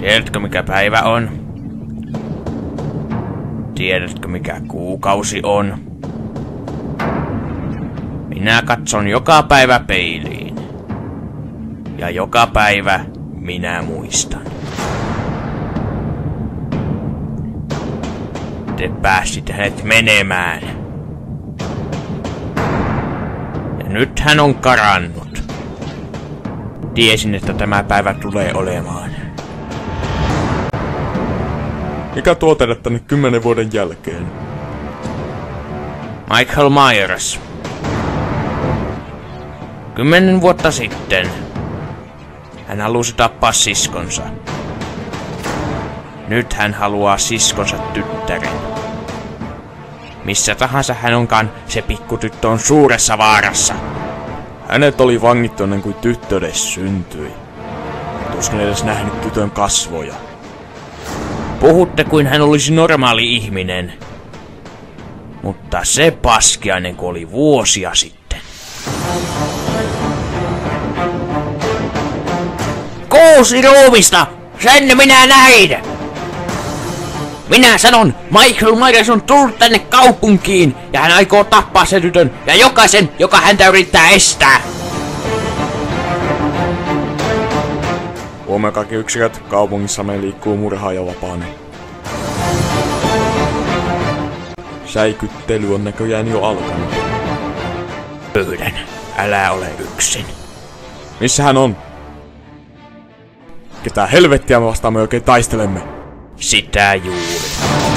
Tiedätkö mikä päivä on? Tiedätkö mikä kuukausi on? Minä katson joka päivä peiliin. Ja joka päivä minä muistan. Te pääsitte hänet menemään. Ja nyt hän on karannut. Tiesin, että tämä päivä tulee olemaan. Mikä tuo teidät tänne kymmenen vuoden jälkeen? Michael Myers. Kymmenen vuotta sitten hän halusi tappaa siskonsa. Nyt hän haluaa siskonsa tyttären. Missä tahansa hän onkaan, se pikkutyttö on suuressa vaarassa. Hänet oli vangittu ennen kuin tyttö edes syntyi. Tuskin edes nähnyt tytön kasvoja. Puhutte kuin hän olisi normaali ihminen. Mutta se paskiainen oli vuosia sitten. Kuusi ruumista! Sen minä näin! Minä sanon, Michael Myers on tullut tänne kaupunkiin ja hän aikoo tappaa sen tytön ja jokaisen, joka häntä yrittää estää. Huomioon kaikki yksiköt, kaupungissa me liikkuu murhaaja vapaana. Säikyttely on näköjään jo alkanut. Pyydän, älä ole yksin. Missä hän on? Ketä helvettiä vastaan me oikein taistelemme? Sitä juuri.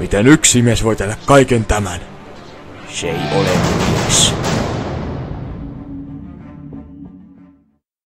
Miten yksi mies voi tehdä kaiken tämän? Se ei ole mies.